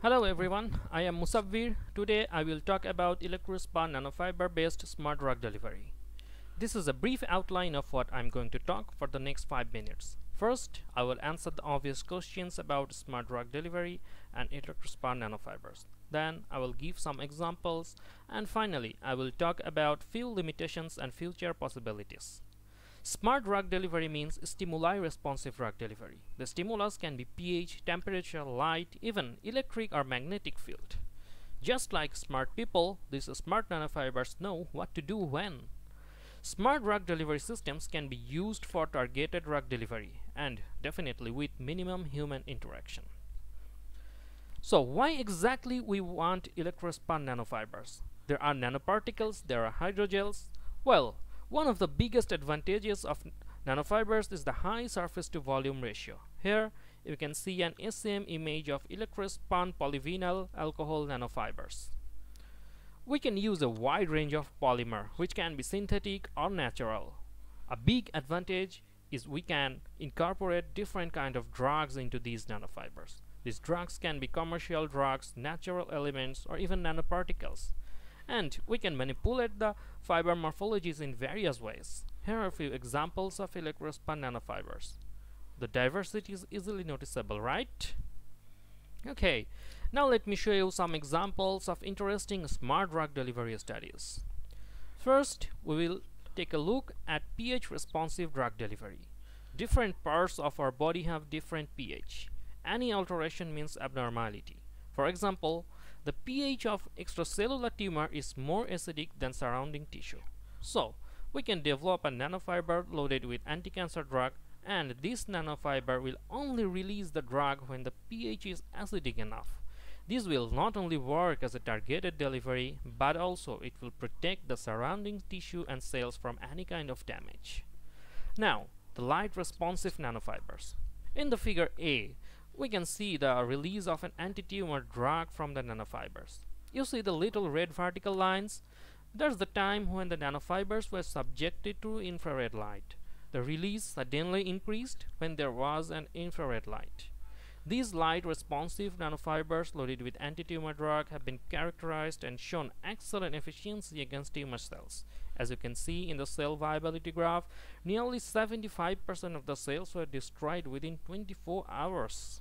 Hello everyone, I am Musavvir. Today I will talk about electrospun nanofiber based smart drug delivery. This is a brief outline of what I'm going to talk for the next 5 minutes. First, I will answer the obvious questions about smart drug delivery and electrospun nanofibers. Then I will give some examples and finally I will talk about few limitations and future possibilities. Smart drug delivery means stimuli responsive drug delivery. The stimulus can be pH, temperature, light, even electric or magnetic field. Just like smart people, these smart nanofibers know what to do when. Smart drug delivery systems can be used for targeted drug delivery and definitely with minimum human interaction. So why exactly we want electrospun nanofibers? There are nanoparticles, there are hydrogels. Well, one of the biggest advantages of nanofibers is the high surface to volume ratio. Here you can see an SEM image of electrospun polyvinyl alcohol nanofibers. We can use a wide range of polymer which can be synthetic or natural. A big advantage is we can incorporate different kind of drugs into these nanofibers. These drugs can be commercial drugs, natural elements or even nanoparticles and we can manipulate the fiber morphologies in various ways. Here are a few examples of electrospun nanofibers. The diversity is easily noticeable, right? Okay, now let me show you some examples of interesting smart drug delivery studies. First, we will take a look at pH responsive drug delivery. Different parts of our body have different pH. Any alteration means abnormality. For example, the pH of extracellular tumor is more acidic than surrounding tissue. So, we can develop a nanofiber loaded with anti-cancer drug and this nanofiber will only release the drug when the pH is acidic enough. This will not only work as a targeted delivery, but also it will protect the surrounding tissue and cells from any kind of damage. Now, the light responsive nanofibers. In the figure A, we can see the release of an anti-tumor drug from the nanofibers. You see the little red vertical lines? That's the time when the nanofibers were subjected to infrared light. The release suddenly increased when there was an infrared light. These light-responsive nanofibers loaded with anti-tumor drug have been characterized and shown excellent efficiency against tumor cells. As you can see in the cell viability graph, nearly 75% of the cells were destroyed within 24 hours.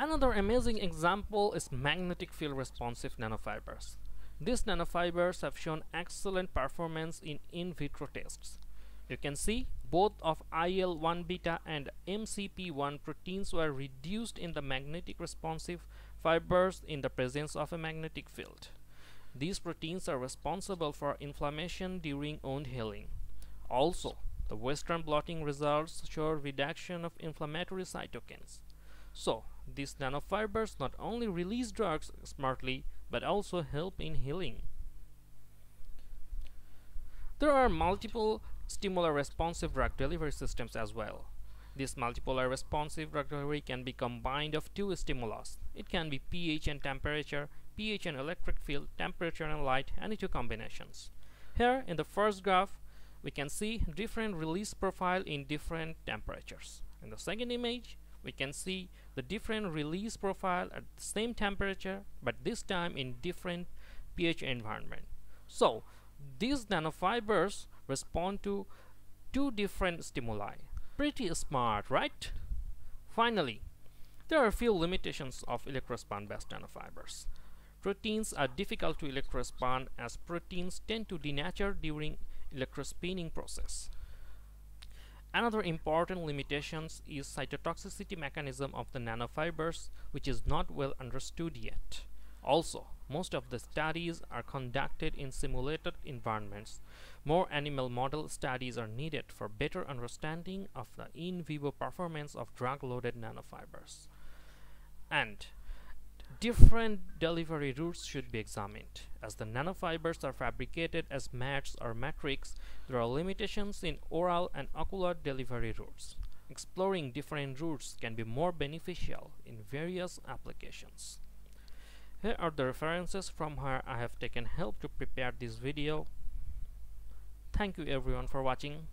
Another amazing example is magnetic field responsive nanofibers. These nanofibers have shown excellent performance in in vitro tests. You can see both of IL-1 beta and MCP1 proteins were reduced in the magnetic responsive fibers in the presence of a magnetic field. These proteins are responsible for inflammation during wound healing. Also, the Western blotting results show reduction of inflammatory cytokines. So, these nanofibers not only release drugs smartly, but also help in healing. There are multiple stimuli responsive drug delivery systems as well. This multipolar responsive drug delivery can be combined of two stimulus. It can be pH and temperature, pH and electric field, temperature and light, any two combinations. Here in the first graph, we can see different release profile in different temperatures. In the second image, we can see the different release profile at the same temperature but this time in different pH environment. So these nanofibers respond to two different stimuli. Pretty smart, right? Finally, there are a few limitations of electrospun-based nanofibers. Proteins are difficult to electrospun as proteins tend to denature during electrospinning process. Another important limitation is cytotoxicity mechanism of the nanofibers which is not well understood yet. Also, most of the studies are conducted in simulated environments. More animal model studies are needed for better understanding of the in vivo performance of drug-loaded nanofibers. And different delivery routes should be examined. As the nanofibers are fabricated as mats or matrix, there are limitations in oral and ocular delivery routes. Exploring different routes can be more beneficial in various applications. Here are the references from where I have taken help to prepare this video. Thank you everyone for watching.